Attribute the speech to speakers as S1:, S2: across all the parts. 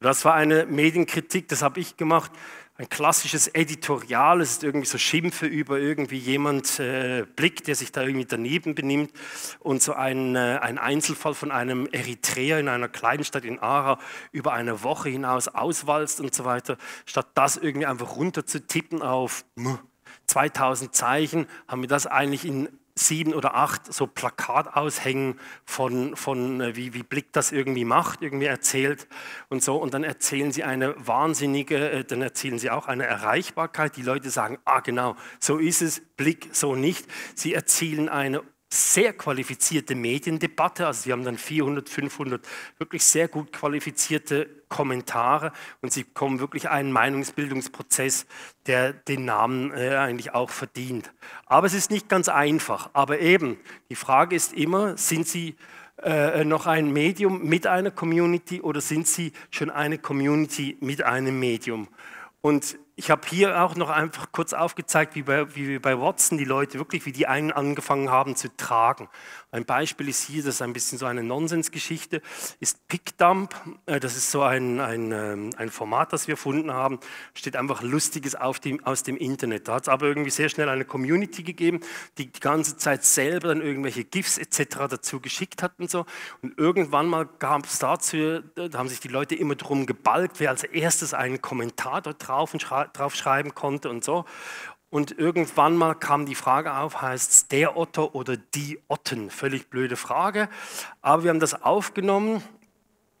S1: Das war eine Medienkritik, das habe ich gemacht. Ein klassisches Editorial, es ist irgendwie so Schimpfe über irgendwie jemand äh, Blick, der sich da irgendwie daneben benimmt und so ein, äh, ein Einzelfall von einem Eritreer in einer kleinen Stadt in Ara über eine Woche hinaus auswalzt und so weiter, statt das irgendwie einfach runter zu tippen auf 2000 Zeichen, haben wir das eigentlich in sieben oder acht so Plakat aushängen von, von äh, wie, wie Blick das irgendwie macht, irgendwie erzählt und so. Und dann erzählen sie eine wahnsinnige, äh, dann erzählen sie auch eine Erreichbarkeit. Die Leute sagen, ah genau, so ist es, Blick so nicht. Sie erzielen eine sehr qualifizierte Mediendebatte. Also sie haben dann 400, 500 wirklich sehr gut qualifizierte Kommentare und sie kommen wirklich einen Meinungsbildungsprozess, der den Namen äh, eigentlich auch verdient. Aber es ist nicht ganz einfach. Aber eben, die Frage ist immer, sind sie äh, noch ein Medium mit einer Community oder sind sie schon eine Community mit einem Medium? Und ich habe hier auch noch einfach kurz aufgezeigt, wie bei, wie bei Watson die Leute wirklich, wie die einen angefangen haben zu tragen. Ein Beispiel ist hier, das ist ein bisschen so eine Nonsensgeschichte, ist PickDump. Äh, das ist so ein, ein, ähm, ein Format, das wir erfunden haben. Steht einfach Lustiges dem, aus dem Internet. Da hat es aber irgendwie sehr schnell eine Community gegeben, die die ganze Zeit selber dann irgendwelche GIFs etc. dazu geschickt hat und so. Und irgendwann mal gab es dazu, da haben sich die Leute immer drum gebalgt, wer als erstes einen Kommentar dort drauf, drauf schreiben konnte und so. Und irgendwann mal kam die Frage auf, heißt es der Otto oder die Otten? Völlig blöde Frage. Aber wir haben das aufgenommen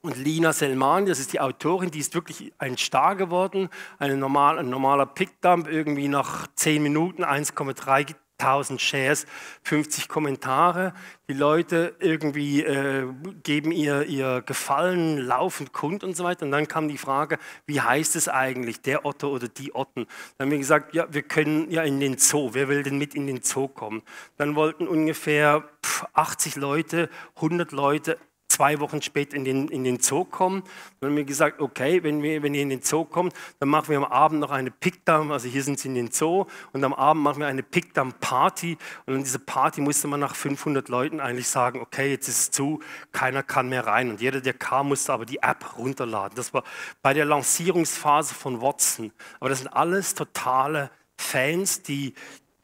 S1: und Lina Selman, das ist die Autorin, die ist wirklich ein Star geworden. Normal, ein normaler Pickdump, irgendwie nach 10 Minuten 1,3 1000 Shares, 50 Kommentare. Die Leute irgendwie äh, geben ihr, ihr Gefallen laufend kund und so weiter. Und dann kam die Frage, wie heißt es eigentlich, der Otto oder die Otten? Dann haben wir gesagt, ja, wir können ja in den Zoo. Wer will denn mit in den Zoo kommen? Dann wollten ungefähr 80 Leute, 100 Leute zwei Wochen später in den, in den Zoo kommen. Dann haben wir gesagt, okay, wenn, wir, wenn ihr in den Zoo kommt, dann machen wir am Abend noch eine Pickdown, also hier sind sie in den Zoo, und am Abend machen wir eine Pickdown-Party. Und an dieser Party musste man nach 500 Leuten eigentlich sagen, okay, jetzt ist es zu, keiner kann mehr rein. Und jeder, der kam, musste aber die App runterladen. Das war bei der Lancierungsphase von Watson. Aber das sind alles totale Fans, die,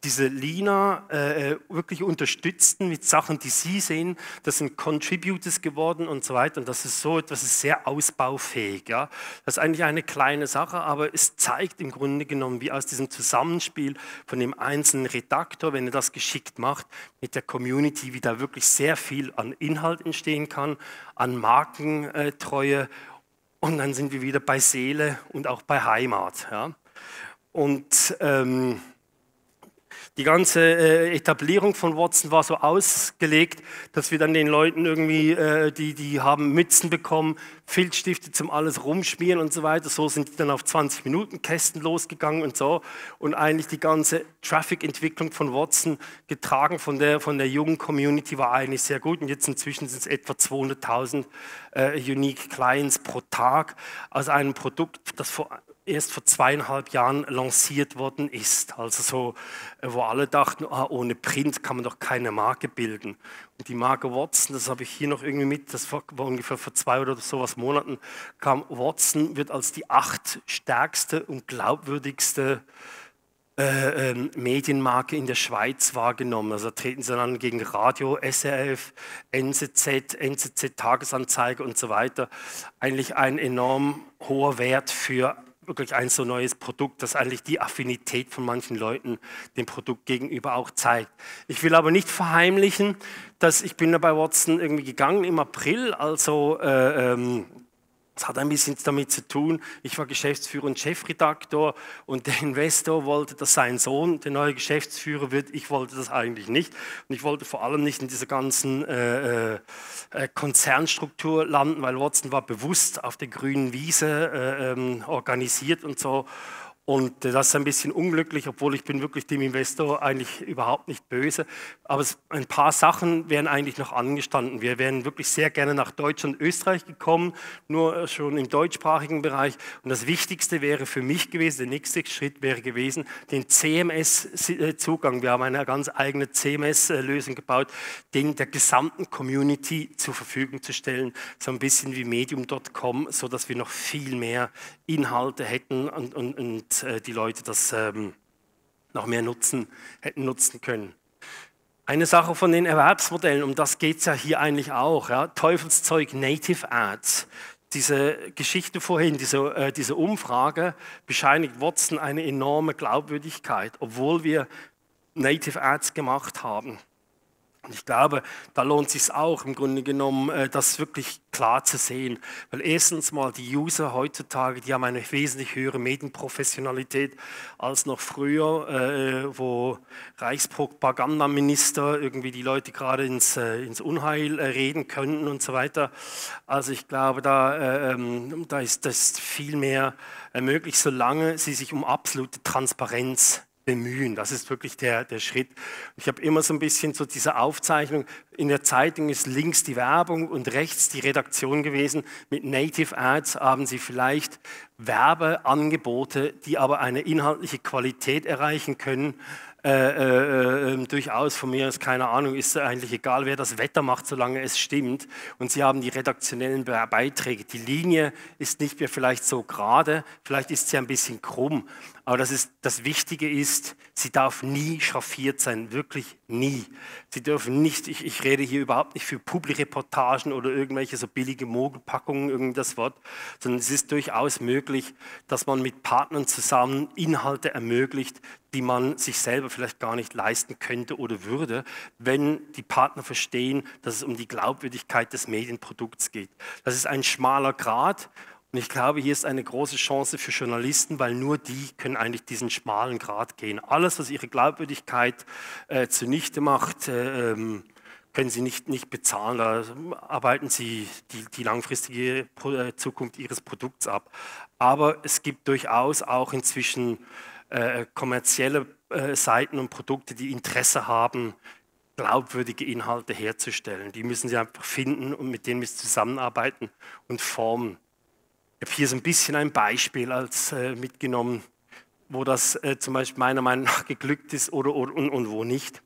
S1: diese Lina äh, äh, wirklich unterstützten mit Sachen, die sie sehen. Das sind Contributors geworden und so weiter. Und das ist so etwas ist sehr ausbaufähig. Ja? Das ist eigentlich eine kleine Sache, aber es zeigt im Grunde genommen, wie aus diesem Zusammenspiel von dem einzelnen Redaktor, wenn er das geschickt macht, mit der Community, wie da wirklich sehr viel an Inhalt entstehen kann, an Markentreue. Und dann sind wir wieder bei Seele und auch bei Heimat. Ja? Und ähm, die ganze äh, Etablierung von Watson war so ausgelegt, dass wir dann den Leuten irgendwie, äh, die, die haben Mützen bekommen, Filzstifte zum alles rumschmieren und so weiter. So sind die dann auf 20 Minuten Kästen losgegangen und so. Und eigentlich die ganze Traffic-Entwicklung von Watson, getragen von der, von der jungen Community, war eigentlich sehr gut. Und jetzt inzwischen sind es etwa 200.000 äh, Unique Clients pro Tag aus einem Produkt, das vor erst vor zweieinhalb Jahren lanciert worden ist. Also so, äh, wo alle dachten, ah, ohne Print kann man doch keine Marke bilden. Und die Marke Watson, das habe ich hier noch irgendwie mit, das war ungefähr vor zwei oder sowas Monaten, kam Watson, wird als die acht stärkste und glaubwürdigste äh, äh, Medienmarke in der Schweiz wahrgenommen. Also treten sie dann gegen Radio, SRF, NZZ, NZZ Tagesanzeige und so weiter. Eigentlich ein enorm hoher Wert für wirklich ein so neues Produkt, das eigentlich die Affinität von manchen Leuten dem Produkt gegenüber auch zeigt. Ich will aber nicht verheimlichen, dass ich bin da bei Watson irgendwie gegangen im April, also äh, ähm, das hat ein bisschen damit zu tun. Ich war Geschäftsführer und Chefredaktor und der Investor wollte, dass sein Sohn der neue Geschäftsführer wird. Ich wollte das eigentlich nicht. Und ich wollte vor allem nicht in dieser ganzen äh, äh, Konzernstruktur landen, weil Watson war bewusst auf der grünen Wiese äh, ähm, organisiert und so. Und das ist ein bisschen unglücklich, obwohl ich bin wirklich dem Investor eigentlich überhaupt nicht böse. Aber ein paar Sachen wären eigentlich noch angestanden. Wir wären wirklich sehr gerne nach Deutschland und Österreich gekommen, nur schon im deutschsprachigen Bereich. Und das Wichtigste wäre für mich gewesen, der nächste Schritt wäre gewesen, den CMS-Zugang, wir haben eine ganz eigene CMS-Lösung gebaut, den der gesamten Community zur Verfügung zu stellen. So ein bisschen wie medium.com, sodass wir noch viel mehr Inhalte hätten und, und, und äh, die Leute das ähm, noch mehr nutzen, hätten nutzen können. Eine Sache von den Erwerbsmodellen, um das geht es ja hier eigentlich auch. Ja? Teufelszeug Native Ads. Diese Geschichte vorhin, diese, äh, diese Umfrage bescheinigt Watson eine enorme Glaubwürdigkeit, obwohl wir Native Ads gemacht haben. Und ich glaube, da lohnt es sich auch im Grunde genommen, äh, das wirklich klar zu sehen. Weil erstens mal die User heutzutage, die haben eine wesentlich höhere Medienprofessionalität als noch früher, äh, wo Reichspropagandaminister irgendwie die Leute gerade ins, äh, ins Unheil reden könnten und so weiter. Also ich glaube, da, ähm, da ist das viel mehr möglich, solange sie sich um absolute Transparenz bemühen. Das ist wirklich der, der Schritt. Ich habe immer so ein bisschen so diese Aufzeichnung, in der Zeitung ist links die Werbung und rechts die Redaktion gewesen. Mit Native Ads haben Sie vielleicht Werbeangebote, die aber eine inhaltliche Qualität erreichen können, äh, äh, ähm, durchaus von mir ist keine Ahnung, ist eigentlich egal, wer das Wetter macht, solange es stimmt. Und sie haben die redaktionellen Beiträge. Die Linie ist nicht mehr vielleicht so gerade, vielleicht ist sie ein bisschen krumm. Aber das, ist, das Wichtige ist, sie darf nie schraffiert sein, wirklich nie. Sie dürfen nicht, ich, ich rede hier überhaupt nicht für Publireportagen oder irgendwelche so billige Mogelpackungen, irgendein Wort, sondern es ist durchaus möglich, dass man mit Partnern zusammen Inhalte ermöglicht, die man sich selber vielleicht gar nicht leisten könnte oder würde, wenn die Partner verstehen, dass es um die Glaubwürdigkeit des Medienprodukts geht. Das ist ein schmaler Grad und ich glaube, hier ist eine große Chance für Journalisten, weil nur die können eigentlich diesen schmalen Grad gehen. Alles, was ihre Glaubwürdigkeit äh, zunichte macht, äh, ähm, können sie nicht, nicht bezahlen. Da arbeiten sie die, die langfristige äh, Zukunft ihres Produkts ab. Aber es gibt durchaus auch inzwischen äh, kommerzielle äh, Seiten und Produkte, die Interesse haben, glaubwürdige Inhalte herzustellen. Die müssen sie einfach finden und mit denen müssen sie zusammenarbeiten und formen. Ich habe hier so ein bisschen ein Beispiel als äh, mitgenommen, wo das äh, zum Beispiel meiner Meinung nach geglückt ist oder, oder und, und wo nicht.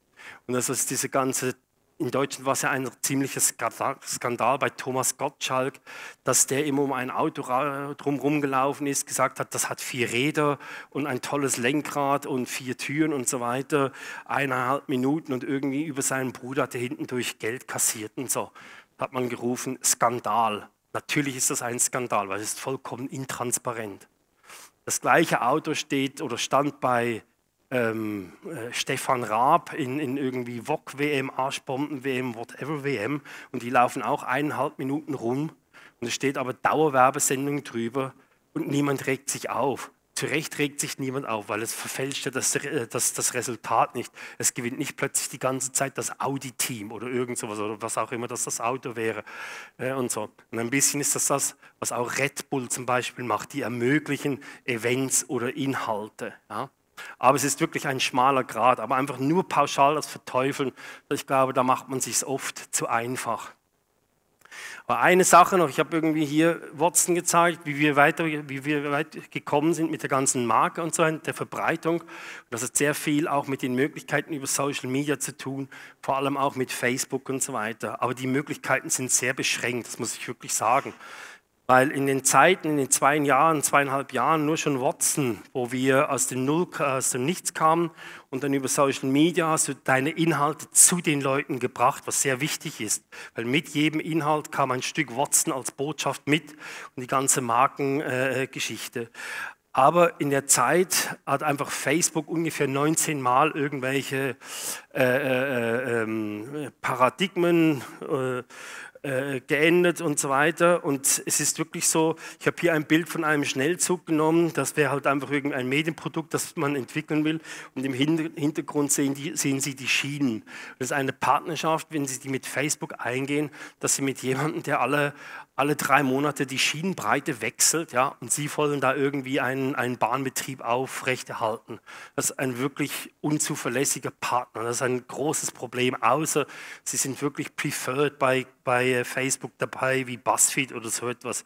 S1: Und das ist diese ganze in Deutschland war es ja ein ziemlicher Skandal bei Thomas Gottschalk, dass der immer um ein Auto drumherum gelaufen ist, gesagt hat, das hat vier Räder und ein tolles Lenkrad und vier Türen und so weiter, eineinhalb Minuten und irgendwie über seinen Bruder hat er hinten durch Geld kassiert und so. Da hat man gerufen, Skandal. Natürlich ist das ein Skandal, weil es ist vollkommen intransparent. Das gleiche Auto steht oder stand bei ähm, äh, Stefan Raab in, in irgendwie VOG-WM, Arschbomben-WM, whatever WM und die laufen auch eineinhalb Minuten rum und es steht aber Dauerwerbesendung drüber und niemand regt sich auf. Zu Recht regt sich niemand auf, weil es verfälscht ja das, äh, das, das Resultat nicht. Es gewinnt nicht plötzlich die ganze Zeit das Audi-Team oder irgend sowas oder was auch immer das das Auto wäre äh, und so. Und ein bisschen ist das das, was auch Red Bull zum Beispiel macht. Die ermöglichen Events oder Inhalte. Ja? Aber es ist wirklich ein schmaler Grad. Aber einfach nur pauschal das Verteufeln, ich glaube, da macht man sich oft zu einfach. Aber eine Sache noch, ich habe irgendwie hier Watson gezeigt, wie wir, weiter, wie wir weit gekommen sind mit der ganzen Marke und so, der Verbreitung. Das hat sehr viel auch mit den Möglichkeiten über Social Media zu tun, vor allem auch mit Facebook und so weiter. Aber die Möglichkeiten sind sehr beschränkt, das muss ich wirklich sagen. Weil in den Zeiten, in den zwei Jahren, zweieinhalb Jahren nur schon Watson, wo wir aus dem Null, aus dem Nichts kamen und dann über Social Media hast du deine Inhalte zu den Leuten gebracht, was sehr wichtig ist. Weil mit jedem Inhalt kam ein Stück Watson als Botschaft mit und die ganze Markengeschichte. Äh, aber in der Zeit hat einfach Facebook ungefähr 19 Mal irgendwelche äh, äh, äh, ähm, Paradigmen, äh, geendet und so weiter. Und es ist wirklich so, ich habe hier ein Bild von einem Schnellzug genommen, das wäre halt einfach irgendein Medienprodukt, das man entwickeln will. Und im Hintergrund sehen, die, sehen Sie die Schienen. Das ist eine Partnerschaft, wenn Sie die mit Facebook eingehen, dass Sie mit jemandem, der alle, alle drei Monate die Schienenbreite wechselt, ja, und Sie wollen da irgendwie einen, einen Bahnbetrieb aufrechterhalten. Das ist ein wirklich unzuverlässiger Partner. Das ist ein großes Problem, außer Sie sind wirklich preferred bei, bei äh, Facebook dabei, wie BuzzFeed oder so etwas.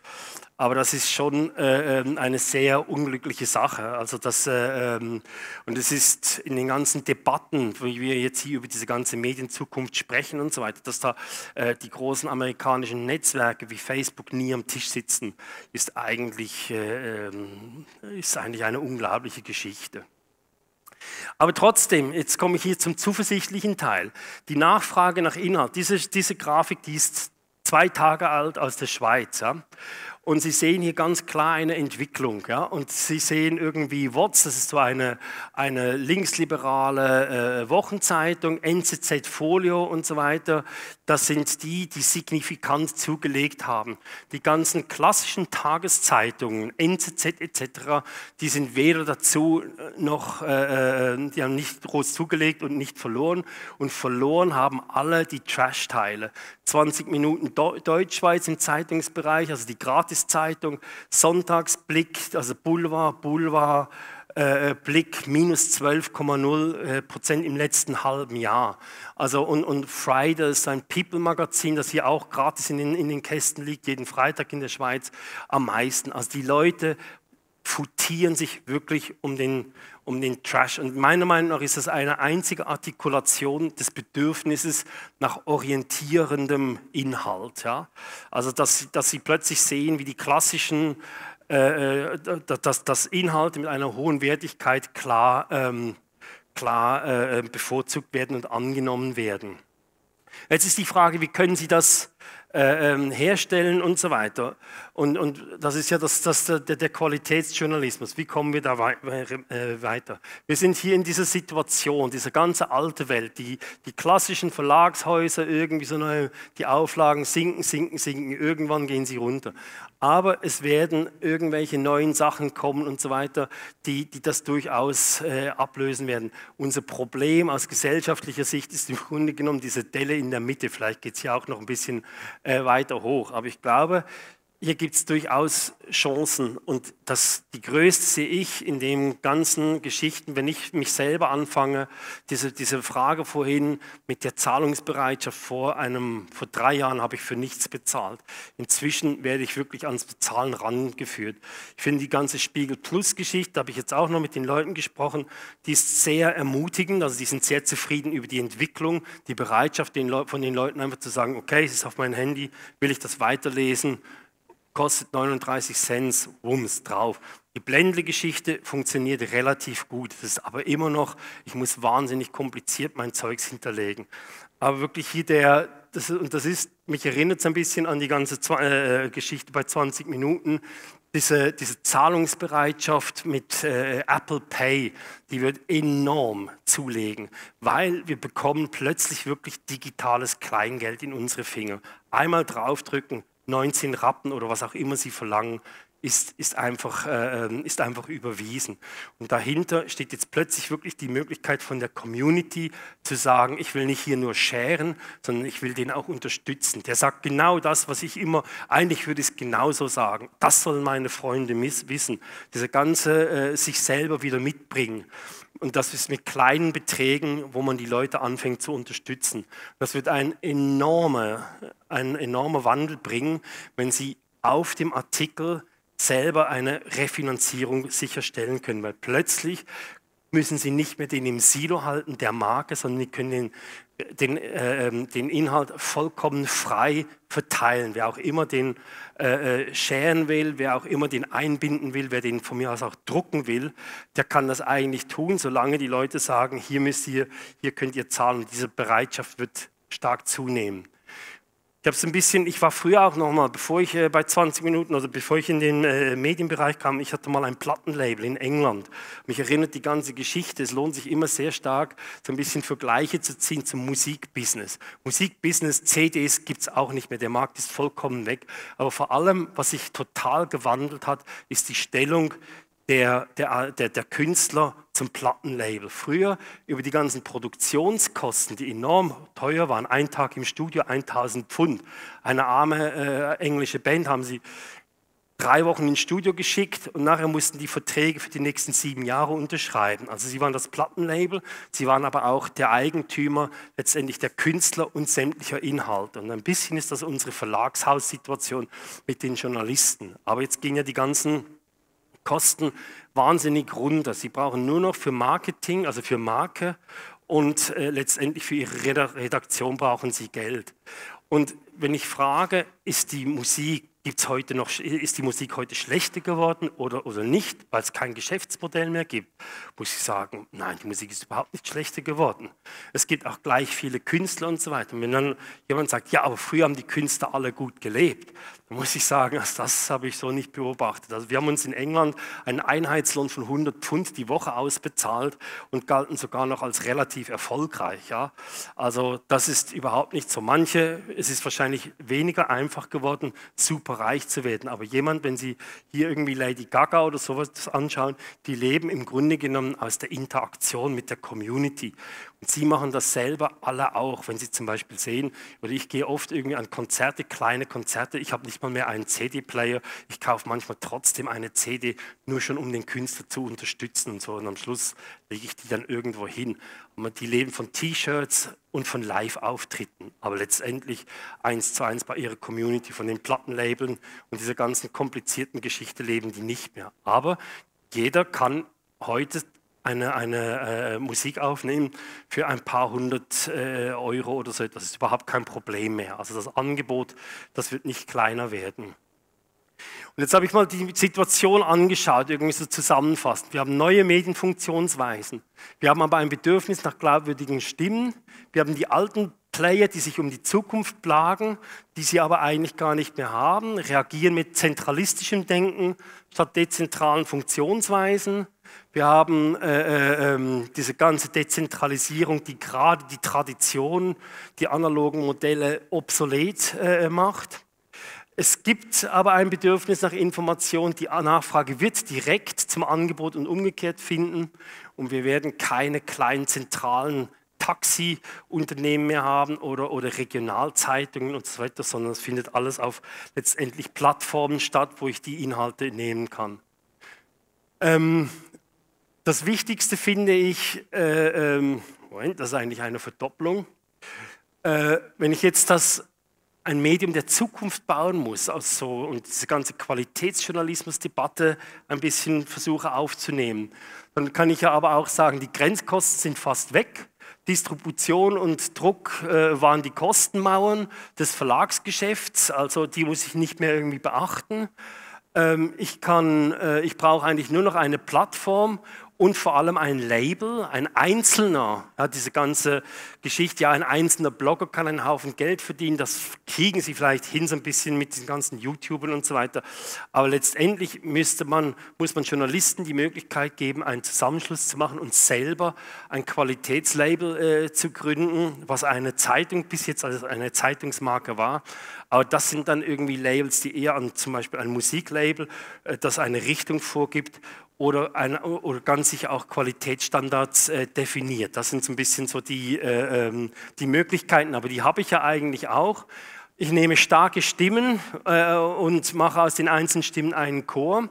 S1: Aber das ist schon äh, ähm, eine sehr unglückliche Sache. Also das, äh, ähm, und es ist in den ganzen Debatten, wie wir jetzt hier über diese ganze Medienzukunft sprechen und so weiter, dass da äh, die großen amerikanischen Netzwerke wie Facebook nie am Tisch sitzen, ist eigentlich, äh, ist eigentlich eine unglaubliche Geschichte. Aber trotzdem, jetzt komme ich hier zum zuversichtlichen Teil. Die Nachfrage nach Inhalt, diese, diese Grafik, die ist zwei Tage alt aus der Schweiz. Ja? Und Sie sehen hier ganz klar eine Entwicklung. Ja? Und Sie sehen irgendwie WOTS, das ist so eine, eine linksliberale äh, Wochenzeitung, NZZ Folio und so weiter. Das sind die, die signifikant zugelegt haben. Die ganzen klassischen Tageszeitungen, NZZ etc., die sind weder dazu äh, noch, äh, äh, die haben nicht groß zugelegt und nicht verloren. Und verloren haben alle die Trash-Teile. 20 Minuten Deutschschweiz im Zeitungsbereich, also die Gratiszeitung, Sonntagsblick, also Boulevard, Boulevard, äh, Blick minus 12,0 äh, Prozent im letzten halben Jahr. Also und, und Friday ist ein People-Magazin, das hier auch gratis in den, in den Kästen liegt, jeden Freitag in der Schweiz am meisten. Also die Leute futieren sich wirklich um den, um den Trash. Und meiner Meinung nach ist das eine einzige Artikulation des Bedürfnisses nach orientierendem Inhalt. Ja? Also, dass, dass sie plötzlich sehen, wie die klassischen, äh, äh dass, dass Inhalte mit einer hohen Wertigkeit klar, ähm, klar äh, bevorzugt werden und angenommen werden. Jetzt ist die Frage, wie können Sie das äh, ähm, herstellen und so weiter. Und, und das ist ja das, das der, der, Qualitätsjournalismus. Wie kommen wir da wei äh, weiter? Wir sind hier in dieser Situation, diese ganze alte Welt, die, die klassischen Verlagshäuser, irgendwie so neue, die Auflagen sinken, sinken, sinken, irgendwann gehen sie runter. Aber es werden irgendwelche neuen Sachen kommen und so weiter, die, die das durchaus äh, ablösen werden. Unser Problem aus gesellschaftlicher Sicht ist im Grunde genommen diese Delle in der Mitte. Vielleicht geht es ja auch noch ein bisschen äh, weiter hoch. Aber ich glaube, hier gibt es durchaus Chancen und das, die größte sehe ich in den ganzen Geschichten, wenn ich mich selber anfange, diese, diese Frage vorhin mit der Zahlungsbereitschaft vor einem, vor drei Jahren habe ich für nichts bezahlt. Inzwischen werde ich wirklich ans Bezahlen rangeführt. Ich finde die ganze Spiegel Plus Geschichte, da habe ich jetzt auch noch mit den Leuten gesprochen, die ist sehr ermutigend, also die sind sehr zufrieden über die Entwicklung, die Bereitschaft von den Leuten einfach zu sagen, okay, es ist auf mein Handy, will ich das weiterlesen, kostet 39 Cent, Wumms drauf. Die Blendle-Geschichte funktioniert relativ gut. Das ist aber immer noch, ich muss wahnsinnig kompliziert mein Zeugs hinterlegen. Aber wirklich hier der, das, und das ist, mich erinnert es ein bisschen an die ganze äh, Geschichte bei 20 Minuten, diese, diese Zahlungsbereitschaft mit äh, Apple Pay, die wird enorm zulegen, weil wir bekommen plötzlich wirklich digitales Kleingeld in unsere Finger. Einmal draufdrücken, 19 Rappen oder was auch immer sie verlangen, ist, ist, einfach, äh, ähm, ist einfach überwiesen. Und dahinter steht jetzt plötzlich wirklich die Möglichkeit von der Community zu sagen, ich will nicht hier nur scheren, sondern ich will den auch unterstützen. Der sagt genau das, was ich immer, eigentlich würde ich es genauso sagen. Das sollen meine Freunde wissen. Diese ganze äh, sich selber wieder mitbringen. Und das ist mit kleinen Beträgen, wo man die Leute anfängt zu unterstützen. Das wird ein enormer, ein enormer Wandel bringen, wenn Sie auf dem Artikel selber eine Refinanzierung sicherstellen können, weil plötzlich müssen Sie nicht mehr den im Silo halten, der Marke, sondern Sie können den, den, äh, ähm, den Inhalt vollkommen frei verteilen. Wer auch immer den äh, äh, scheren will, wer auch immer den einbinden will, wer den von mir aus auch drucken will, der kann das eigentlich tun, solange die Leute sagen, hier müsst ihr, hier könnt ihr zahlen. Diese Bereitschaft wird stark zunehmen. Ich habe es ein bisschen, ich war früher auch noch mal, bevor ich äh, bei 20 Minuten oder bevor ich in den äh, Medienbereich kam, ich hatte mal ein Plattenlabel in England. Mich erinnert die ganze Geschichte. Es lohnt sich immer sehr stark, so ein bisschen Vergleiche zu ziehen zum Musikbusiness. Musikbusiness, CDs gibt es auch nicht mehr. Der Markt ist vollkommen weg. Aber vor allem, was sich total gewandelt hat, ist die Stellung der, der, der, der Künstler zum Plattenlabel. Früher über die ganzen Produktionskosten, die enorm teuer waren, ein Tag im Studio 1000 Pfund. Eine arme äh, englische Band haben sie drei Wochen ins Studio geschickt und nachher mussten die Verträge für die nächsten sieben Jahre unterschreiben. Also sie waren das Plattenlabel, sie waren aber auch der Eigentümer, letztendlich der Künstler und sämtlicher Inhalte. Und ein bisschen ist das unsere Verlagshaussituation mit den Journalisten. Aber jetzt gehen ja die ganzen Kosten wahnsinnig runter. Sie brauchen nur noch für Marketing, also für Marke und äh, letztendlich für ihre Redaktion brauchen sie Geld. Und wenn ich frage, ist die Musik Gibt's heute noch, ist die Musik heute schlechter geworden oder, oder nicht, weil es kein Geschäftsmodell mehr gibt? Muss ich sagen, nein, die Musik ist überhaupt nicht schlechter geworden. Es gibt auch gleich viele Künstler und so weiter. Und wenn dann jemand sagt, ja, aber früher haben die Künstler alle gut gelebt, dann muss ich sagen, das habe ich so nicht beobachtet. Also wir haben uns in England einen Einheitslohn von 100 Pfund die Woche ausbezahlt und galten sogar noch als relativ erfolgreich. Ja? Also das ist überhaupt nicht so. Manche, es ist wahrscheinlich weniger einfach geworden, super super reich zu werden. Aber jemand, wenn Sie hier irgendwie Lady Gaga oder sowas anschauen, die leben im Grunde genommen aus der Interaktion mit der Community. Sie machen das selber alle auch, wenn Sie zum Beispiel sehen, oder ich gehe oft irgendwie an Konzerte, kleine Konzerte, ich habe nicht mal mehr einen CD-Player, ich kaufe manchmal trotzdem eine CD, nur schon um den Künstler zu unterstützen und so. Und am Schluss lege ich die dann irgendwo hin. Und die leben von T-Shirts und von Live-Auftritten, aber letztendlich eins zu eins bei ihrer Community, von den Plattenlabeln und dieser ganzen komplizierten Geschichte leben die nicht mehr. Aber jeder kann heute eine, eine äh, Musik aufnehmen für ein paar hundert äh, Euro oder so. Das ist überhaupt kein Problem mehr. Also das Angebot, das wird nicht kleiner werden. Und jetzt habe ich mal die Situation angeschaut, irgendwie so zusammenfassend. Wir haben neue Medienfunktionsweisen. Wir haben aber ein Bedürfnis nach glaubwürdigen Stimmen. Wir haben die alten Player, die sich um die Zukunft plagen, die sie aber eigentlich gar nicht mehr haben, reagieren mit zentralistischem Denken statt dezentralen Funktionsweisen. Wir haben äh, äh, ähm, diese ganze Dezentralisierung, die gerade die Tradition, die analogen Modelle obsolet äh, macht. Es gibt aber ein Bedürfnis nach Information, die Nachfrage wird direkt zum Angebot und umgekehrt finden und wir werden keine kleinen zentralen Taxiunternehmen mehr haben oder, oder Regionalzeitungen und so weiter, sondern es findet alles auf letztendlich Plattformen statt, wo ich die Inhalte nehmen kann. Ähm, das Wichtigste finde ich, äh, ähm, Moment, das ist eigentlich eine Verdopplung. Äh, wenn ich jetzt das ein Medium der Zukunft bauen muss also, und diese ganze Qualitätsjournalismusdebatte ein bisschen versuche aufzunehmen, dann kann ich ja aber auch sagen, die Grenzkosten sind fast weg. Distribution und Druck äh, waren die Kostenmauern des Verlagsgeschäfts, also die muss ich nicht mehr irgendwie beachten. Ähm, ich, äh, ich brauche eigentlich nur noch eine Plattform und vor allem ein Label, ein Einzelner, ja, diese ganze Geschichte, ja, ein einzelner Blogger kann einen Haufen Geld verdienen, das kriegen sie vielleicht hin so ein bisschen mit den ganzen YouTubern und so weiter, aber letztendlich müsste man, muss man Journalisten die Möglichkeit geben, einen Zusammenschluss zu machen und selber ein Qualitätslabel äh, zu gründen, was eine Zeitung bis jetzt als eine Zeitungsmarke war, aber das sind dann irgendwie Labels, die eher an zum Beispiel ein Musiklabel, äh, das eine Richtung vorgibt oder, ein, oder ganz sicher auch Qualitätsstandards äh, definiert. Das sind so ein bisschen so die, äh, ähm, die Möglichkeiten, aber die habe ich ja eigentlich auch. Ich nehme starke Stimmen äh, und mache aus den einzelnen Stimmen einen Chor.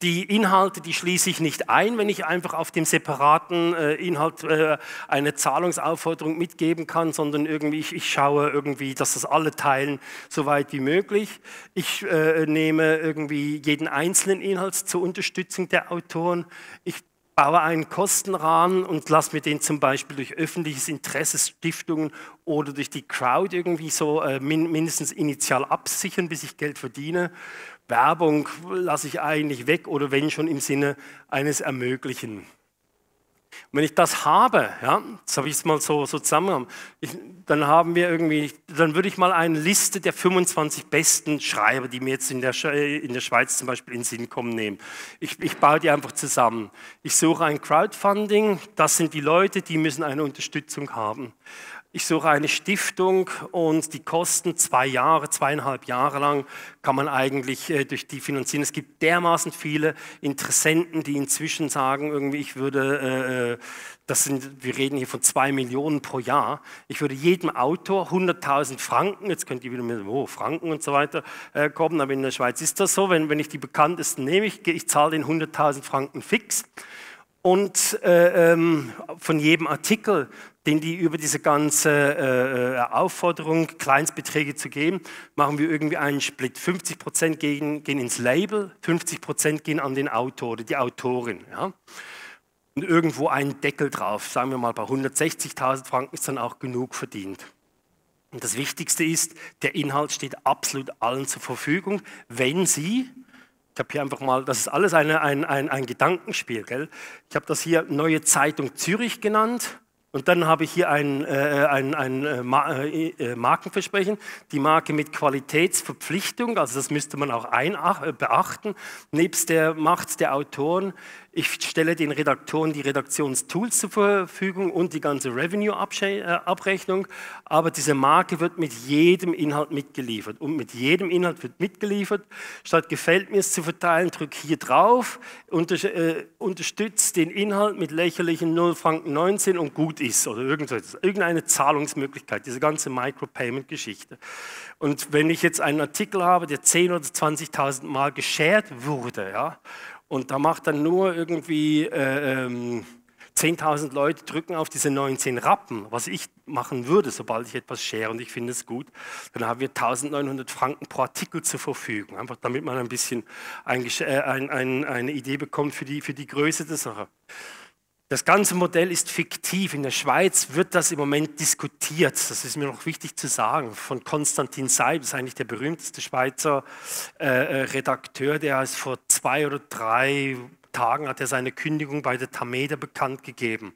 S1: Die Inhalte, die schließe ich nicht ein, wenn ich einfach auf dem separaten äh, Inhalt äh, eine Zahlungsaufforderung mitgeben kann, sondern irgendwie ich, schaue irgendwie, dass das alle teilen, so weit wie möglich. Ich äh, nehme irgendwie jeden einzelnen Inhalt zur Unterstützung der Autoren. Ich baue einen Kostenrahmen und lasse mir den zum Beispiel durch öffentliches Interesse, Stiftungen oder durch die Crowd irgendwie so mindestens initial absichern, bis ich Geld verdiene. Werbung lasse ich eigentlich weg oder wenn schon im Sinne eines Ermöglichen. wenn ich das habe, ja, das habe ich jetzt mal so, so zusammen, ich, dann haben wir irgendwie, dann würde ich mal eine Liste der 25 besten Schreiber, die mir jetzt in der, in der Schweiz zum Beispiel in den Sinn kommen, nehmen. Ich, ich baue die einfach zusammen. Ich suche ein Crowdfunding, das sind die Leute, die müssen eine Unterstützung haben. Ich suche eine Stiftung und die Kosten zwei Jahre, zweieinhalb Jahre lang kann man eigentlich äh, durch die finanzieren. Es gibt dermaßen viele Interessenten, die inzwischen sagen, irgendwie, ich würde, äh, äh das sind, wir reden hier von zwei Millionen pro Jahr, ich würde jedem Autor 100.000 Franken, jetzt könnt ihr wieder mit, oh, Franken und so weiter kommen, aber in der Schweiz ist das so, wenn, wenn ich die bekanntesten nehme, ich, ich zahle den 100.000 Franken fix und äh, ähm, von jedem Artikel, den die über diese ganze äh, Aufforderung, Kleinstbeträge zu geben, machen wir irgendwie einen Split. 50 Prozent gehen, gehen, ins Label, 50 Prozent gehen an den Autor oder die Autorin. Ja? Und irgendwo einen Deckel drauf, sagen wir mal bei 160.000 Franken ist dann auch genug verdient. Und das Wichtigste ist, der Inhalt steht absolut allen zur Verfügung, wenn Sie ich habe hier einfach mal, das ist alles eine, ein, ein, ein Gedankenspiel. Gell? Ich habe das hier Neue Zeitung Zürich genannt. Und dann habe ich hier ein, äh, ein, ein äh, äh, äh, Markenversprechen, die Marke mit Qualitätsverpflichtung, also das müsste man auch einach, äh, beachten, nebst der Macht der Autoren ich stelle den Redaktoren die Redaktionstools zur Verfügung und die ganze Revenue-Abrechnung, aber diese Marke wird mit jedem Inhalt mitgeliefert. Und mit jedem Inhalt wird mitgeliefert. Statt gefällt mir es zu verteilen, drücke hier drauf, unter, äh, unterstützt den Inhalt mit lächerlichen 0 Franken 19 und gut ist oder. Irgendeine Zahlungsmöglichkeit, diese ganze Micropayment-Geschichte. Und wenn ich jetzt einen Artikel habe, der 10.000 oder 20.000 Mal geshared wurde, ja, und da macht dann nur irgendwie äh, ähm, 10.000 Leute drücken auf diese 19 Rappen, was ich machen würde, sobald ich etwas share und ich finde es gut, dann haben wir 1.900 Franken pro Artikel zur Verfügung, einfach damit man ein bisschen ein, äh, ein, ein, eine Idee bekommt für die, für die Größe der Sache. Das ganze Modell ist fiktiv. In der Schweiz wird das im Moment diskutiert. Das ist mir noch wichtig zu sagen. Von Konstantin Seib, das ist eigentlich der berühmteste Schweizer äh, äh, Redakteur, der ist vor zwei oder drei Tagen hat er seine Kündigung bei der Tameda bekannt gegeben.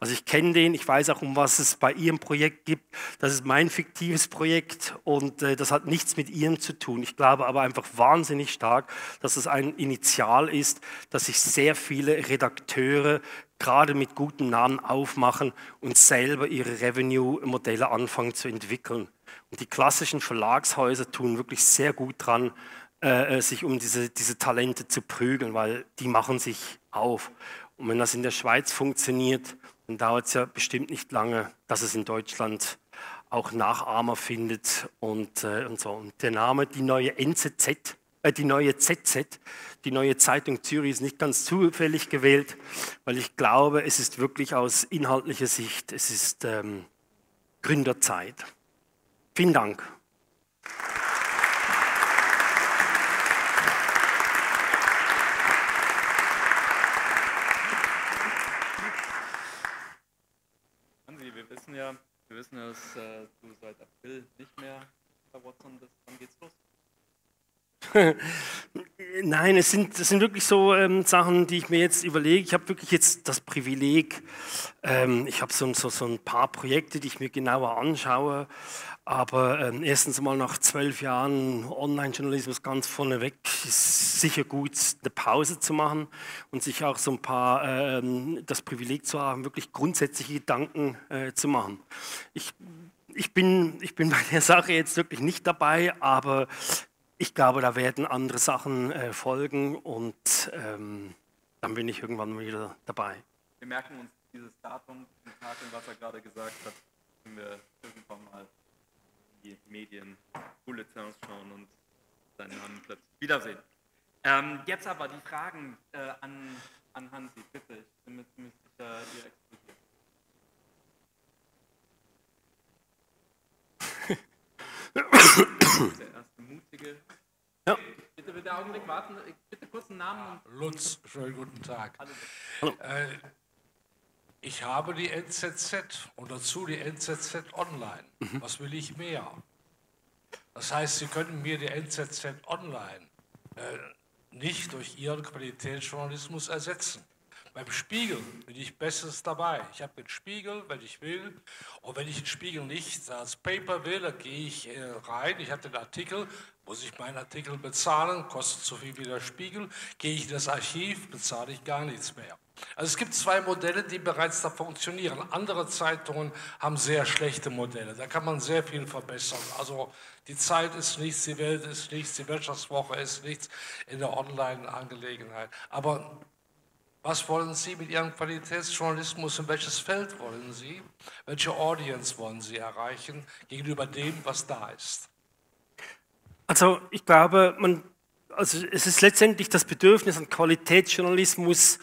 S1: Also ich kenne den, ich weiß auch, um was es bei ihrem Projekt gibt. Das ist mein fiktives Projekt und äh, das hat nichts mit ihrem zu tun. Ich glaube aber einfach wahnsinnig stark, dass es ein Initial ist, dass sich sehr viele Redakteure gerade mit guten Namen aufmachen und selber ihre Revenue-Modelle anfangen zu entwickeln. Und die klassischen Verlagshäuser tun wirklich sehr gut dran, äh, äh, sich um diese, diese Talente zu prügeln, weil die machen sich auf. Und wenn das in der Schweiz funktioniert, dann dauert es ja bestimmt nicht lange, dass es in Deutschland auch Nachahmer findet und, äh, und so. Und der Name, die neue NZZ, äh, die neue ZZ, die neue Zeitung Zürich ist nicht ganz zufällig gewählt, weil ich glaube, es ist wirklich aus inhaltlicher Sicht, es ist ähm, Gründerzeit. Vielen Dank.
S2: Hansi, wir wissen ja, wir wissen, dass äh, du seit April nicht mehr bei Watson bist. Wann geht's los?
S1: Nein, es sind, es sind wirklich so ähm, Sachen, die ich mir jetzt überlege. Ich habe wirklich jetzt das Privileg, ähm, ich habe so, so, so ein paar Projekte, die ich mir genauer anschaue. Aber ähm, erstens mal nach zwölf Jahren Online-Journalismus ganz vorneweg ist sicher gut, eine Pause zu machen und sich auch so ein paar, ähm, das Privileg zu haben, wirklich grundsätzliche Gedanken äh, zu machen. Ich ich bin, ich bin bei der Sache jetzt wirklich nicht dabei, aber ich glaube, da werden andere Sachen äh, folgen und ähm, dann bin ich irgendwann wieder dabei.
S2: Wir merken uns dieses Datum, diesen Tag und was er gerade gesagt hat, wenn wir irgendwann mal die Medien Bulletins schauen und seinen Namen plötzlich wiedersehen. Ähm, jetzt aber die Fragen äh, an, an Hansi, bitte. Ich bin mir ziemlich sicher, ihr explodiert. mutige. Ja. Bitte, bitte Augenblick warten. Bitte kurz einen Namen.
S3: Lutz, schönen guten Tag. Hallo. Äh, ich habe die NZZ und dazu die NZZ Online. Mhm. Was will ich mehr? Das heißt, Sie können mir die NZZ Online äh, nicht durch Ihren Qualitätsjournalismus ersetzen. Beim Spiegel bin ich bestens dabei. Ich habe den Spiegel, wenn ich will. Und wenn ich den Spiegel nicht als Paper will, dann gehe ich äh, rein. Ich habe den Artikel, muss ich meinen Artikel bezahlen, kostet so viel wie der Spiegel. Gehe ich in das Archiv, bezahle ich gar nichts mehr. Also es gibt zwei Modelle, die bereits da funktionieren. Andere Zeitungen haben sehr schlechte Modelle. Da kann man sehr viel verbessern. Also die Zeit ist nichts, die Welt ist nichts, die Wirtschaftswoche ist nichts in der Online-Angelegenheit. Aber was wollen Sie mit Ihrem Qualitätsjournalismus? In welches Feld wollen Sie? Welche Audience wollen Sie erreichen gegenüber dem, was da ist?
S1: Also ich glaube, man, also es ist letztendlich das Bedürfnis an Qualitätsjournalismus,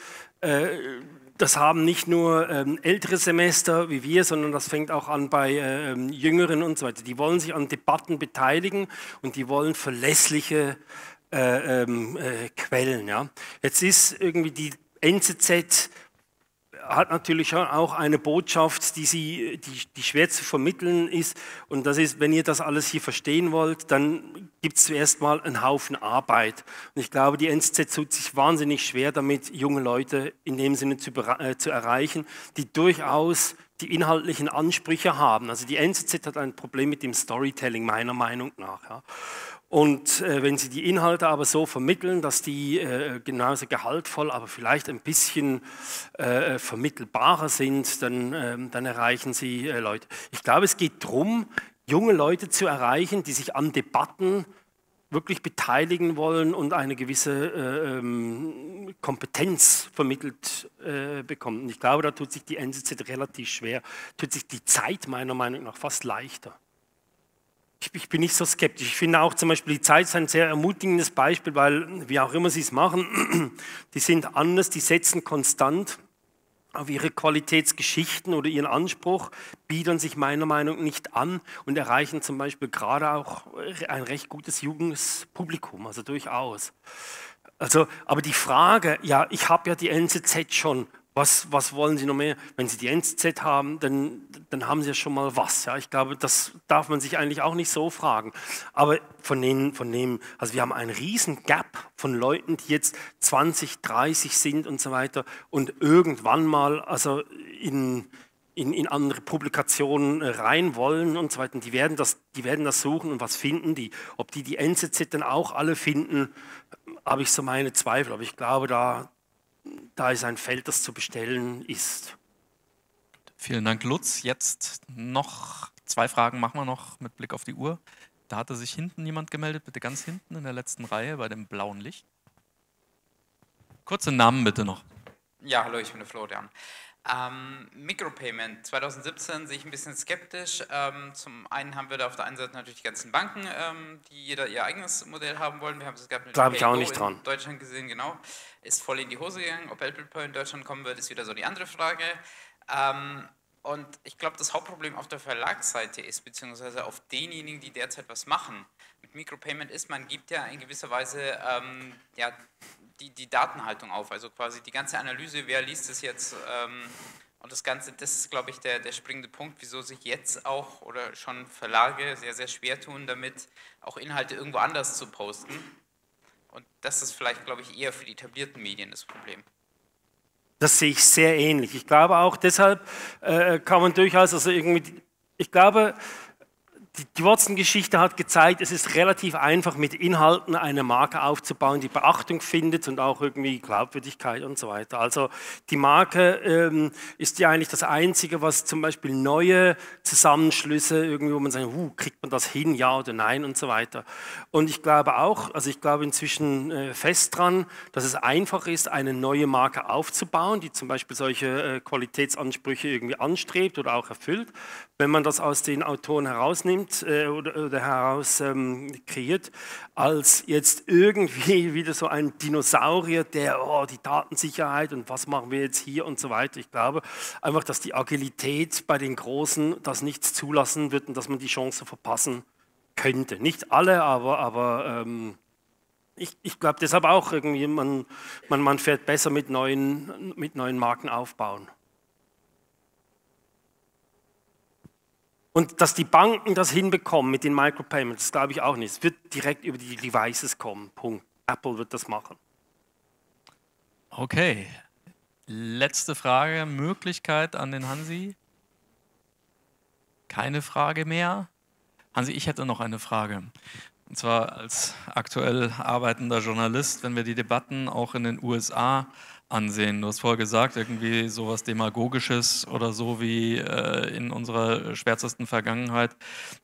S1: das haben nicht nur ähm, ältere Semester wie wir, sondern das fängt auch an bei äh, Jüngeren und so weiter. Die wollen sich an Debatten beteiligen und die wollen verlässliche äh, ähm, äh, Quellen. Ja. Jetzt ist irgendwie die NZZ hat natürlich auch eine Botschaft, die, sie, die, die schwer zu vermitteln ist. Und das ist, wenn ihr das alles hier verstehen wollt, dann gibt es zuerst mal einen Haufen Arbeit. Und ich glaube, die NZZ tut sich wahnsinnig schwer damit, junge Leute in dem Sinne zu, äh, zu erreichen, die durchaus die inhaltlichen Ansprüche haben. Also die NZZ hat ein Problem mit dem Storytelling, meiner Meinung nach. Ja. Und äh, wenn Sie die Inhalte aber so vermitteln, dass die äh, genauso gehaltvoll, aber vielleicht ein bisschen äh, vermittelbarer sind, dann, ähm, dann erreichen Sie äh, Leute. Ich glaube, es geht darum, junge Leute zu erreichen, die sich an Debatten wirklich beteiligen wollen und eine gewisse äh, ähm, Kompetenz vermittelt äh, bekommen. Ich glaube, da tut sich die NZZ relativ schwer, tut sich die Zeit meiner Meinung nach fast leichter ich, bin nicht so skeptisch. Ich finde auch zum Beispiel die Zeit ist ein sehr ermutigendes Beispiel, weil wie auch immer sie es machen, die sind anders, die setzen konstant auf ihre Qualitätsgeschichten oder ihren Anspruch, biedern sich meiner Meinung nach nicht an und erreichen zum Beispiel gerade auch ein recht gutes Jugendpublikum, also durchaus. Also, aber die Frage, ja, ich habe ja die NZZ schon, was, was wollen Sie noch mehr? Wenn Sie die NZZ haben, dann, dann haben Sie ja schon mal was. Ja? Ich glaube, das darf man sich eigentlich auch nicht so fragen. Aber von denen, von dem, also wir haben einen riesen Gap von Leuten, die jetzt 20, 30 sind und so weiter und irgendwann mal also in, in, in andere Publikationen rein wollen und so weiter. Die werden, das, die werden das suchen und was finden die. Ob die die NZZ dann auch alle finden, habe ich so meine Zweifel. Aber ich glaube, da, da ist ein Feld, das zu bestellen ist.
S4: Vielen Dank, Lutz. Jetzt noch zwei Fragen machen wir noch mit Blick auf die Uhr. Da hatte sich hinten jemand gemeldet, bitte ganz hinten in der letzten Reihe bei dem blauen Licht. Kurze Namen bitte noch.
S5: Ja, hallo, ich bin der Florian. Ähm, Micropayment 2017 sehe ich ein bisschen skeptisch. Ähm, zum einen haben wir da auf der einen Seite natürlich die ganzen Banken, ähm, die jeder ihr eigenes Modell haben wollen. Wir haben es mit
S1: da ich auch nicht dran.
S5: in Deutschland gesehen, genau. Ist voll in die Hose gegangen. Ob Apple Pay in Deutschland kommen wird, ist wieder so die andere Frage. Ähm, und ich glaube, das Hauptproblem auf der Verlagsseite ist, beziehungsweise auf denjenigen, die derzeit was machen. Mit Micropayment ist, man gibt ja in gewisser Weise ähm, ja, die, die Datenhaltung auf, also quasi die ganze Analyse, wer liest es jetzt ähm, und das Ganze, das ist, glaube ich, der, der springende Punkt, wieso sich jetzt auch oder schon Verlage sehr, sehr schwer tun, damit auch Inhalte irgendwo anders zu posten. Und das ist vielleicht, glaube ich, eher für die etablierten Medien das Problem.
S1: Das sehe ich sehr ähnlich. Ich glaube auch deshalb äh, kann man durchaus, also irgendwie, ich glaube, die Watson-Geschichte hat gezeigt, es ist relativ einfach, mit Inhalten eine Marke aufzubauen, die Beachtung findet und auch irgendwie Glaubwürdigkeit und so weiter. Also die Marke ähm, ist ja eigentlich das Einzige, was zum Beispiel neue Zusammenschlüsse irgendwie, wo man sagt, huh, kriegt man das hin, ja oder nein und so weiter. Und ich glaube auch, also ich glaube inzwischen äh, fest dran, dass es einfach ist, eine neue Marke aufzubauen, die zum Beispiel solche äh, Qualitätsansprüche irgendwie anstrebt oder auch erfüllt. Wenn man das aus den Autoren herausnimmt, nimmt äh, oder, oder, heraus ähm, kreiert, als jetzt irgendwie wieder so ein Dinosaurier, der oh, die Datensicherheit und was machen wir jetzt hier und so weiter. Ich glaube einfach, dass die Agilität bei den Großen das nichts zulassen wird und dass man die Chance verpassen könnte. Nicht alle, aber, aber ähm, ich, ich glaube deshalb auch irgendwie, man, man, man fährt besser mit neuen, mit neuen Marken aufbauen. Und dass die Banken das hinbekommen mit den Micropayments, das glaube ich auch nicht. Es wird direkt über die Devices kommen. Punkt. Apple wird das machen.
S4: Okay. letzte Frage, Möglichkeit an den Hansi? Keine Frage mehr? Hansi, ich hätte noch eine Frage. Und zwar als aktuell arbeitender Journalist, wenn wir die Debatten auch in den USA ansehen. Du hast vorher gesagt, irgendwie sowas Demagogisches oder so wie äh, in unserer schwärzesten Vergangenheit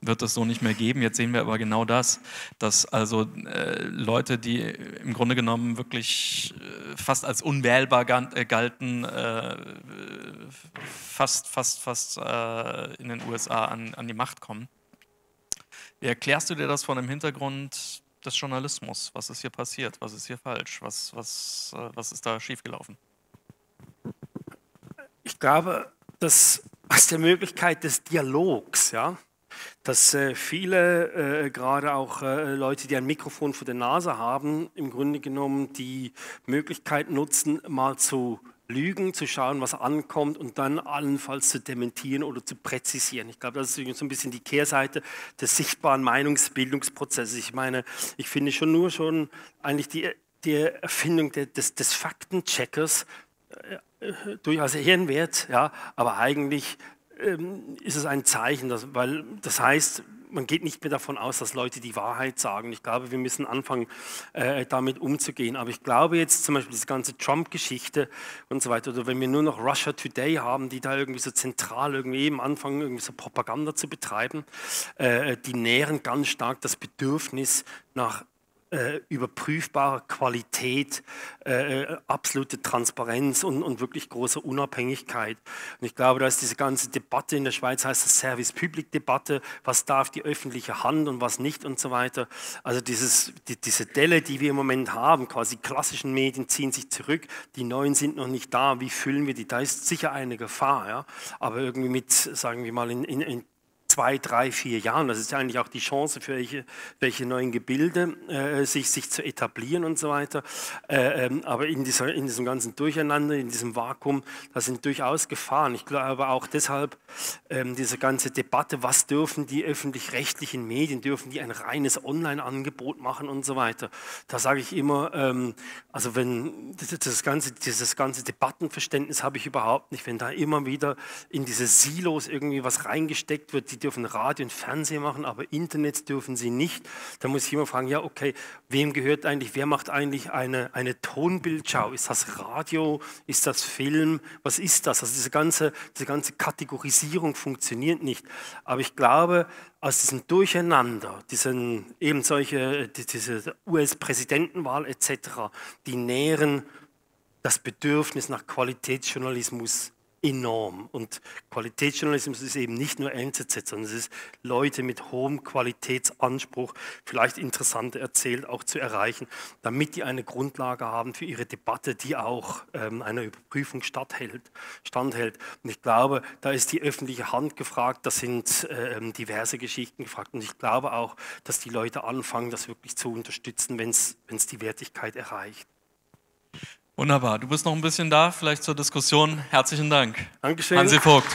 S4: wird es so nicht mehr geben. Jetzt sehen wir aber genau das, dass also äh, Leute, die im Grunde genommen wirklich äh, fast als unwählbar äh, galten, äh, fast, fast, fast äh, in den USA an, an die Macht kommen. Wie erklärst du dir das von dem Hintergrund des Journalismus? Was ist hier passiert? Was ist hier falsch? Was, was, äh, was ist da schiefgelaufen?
S1: Ich glaube, dass aus der Möglichkeit des Dialogs, ja, dass äh, viele, äh, gerade auch äh, Leute, die ein Mikrofon vor der Nase haben, im Grunde genommen die Möglichkeit nutzen, mal zu lügen, zu schauen, was ankommt und dann allenfalls zu dementieren oder zu präzisieren. Ich glaube, das ist so ein bisschen die Kehrseite des sichtbaren Meinungsbildungsprozesses. Ich meine, ich finde schon nur schon eigentlich die, die Erfindung des, des Faktencheckers äh, äh, durchaus ehrenwert, ja, aber eigentlich ähm, ist es ein Zeichen, dass, weil das heißt, man geht nicht mehr davon aus, dass Leute die Wahrheit sagen. Ich glaube, wir müssen anfangen, äh, damit umzugehen. Aber ich glaube jetzt zum Beispiel diese ganze Trump-Geschichte und so weiter, oder wenn wir nur noch Russia Today haben, die da irgendwie so zentral irgendwie eben anfangen, irgendwie so Propaganda zu betreiben, äh, die nähren ganz stark das Bedürfnis nach äh, überprüfbarer Qualität, äh, äh, absolute Transparenz und, und wirklich große Unabhängigkeit. Und ich glaube, da ist diese ganze Debatte in der Schweiz, heißt das Service-Public-Debatte, was darf die öffentliche Hand und was nicht und so weiter. Also dieses, die, diese Delle, die wir im Moment haben, quasi klassischen Medien ziehen sich zurück, die neuen sind noch nicht da, wie füllen wir die? Da ist sicher eine Gefahr, ja? aber irgendwie mit, sagen wir mal, in, in, in zwei, drei, vier Jahren. Das ist ja eigentlich auch die Chance für welche, welche neuen Gebilde, äh, sich, sich zu etablieren und so weiter. Äh, ähm, aber in, dieser, in diesem ganzen Durcheinander, in diesem Vakuum, da sind durchaus Gefahren. Ich glaube auch deshalb, ähm, diese ganze Debatte, was dürfen die öffentlich-rechtlichen Medien, dürfen die ein reines Online-Angebot machen und so weiter. Da sage ich immer, ähm, also wenn das, ganze, dieses ganze Debattenverständnis habe ich überhaupt nicht, wenn da immer wieder in diese Silos irgendwie was reingesteckt wird, die dürfen Radio und Fernsehen machen, aber Internet dürfen sie nicht. Da muss ich immer fragen, ja, okay, wem gehört eigentlich, wer macht eigentlich eine, eine Tonbildschau? Ist das Radio? Ist das Film? Was ist das? Also diese ganze, diese ganze Kategorisierung funktioniert nicht. Aber ich glaube, aus diesem Durcheinander, diesen, eben solche, diese US-Präsidentenwahl etc., die nähren das Bedürfnis nach Qualitätsjournalismus enorm. Und Qualitätsjournalismus ist eben nicht nur NZZ, sondern es ist Leute mit hohem Qualitätsanspruch, vielleicht interessant erzählt, auch zu erreichen, damit die eine Grundlage haben für ihre Debatte, die auch ähm, einer Überprüfung standhält, standhält. Und ich glaube, da ist die öffentliche Hand gefragt, da sind ähm, diverse Geschichten gefragt. Und ich glaube auch, dass die Leute anfangen, das wirklich zu unterstützen, wenn es die Wertigkeit erreicht.
S4: Wunderbar. Du bist noch ein bisschen da, vielleicht zur Diskussion. Herzlichen Dank.
S1: Dankeschön.
S4: Hansi Vogt.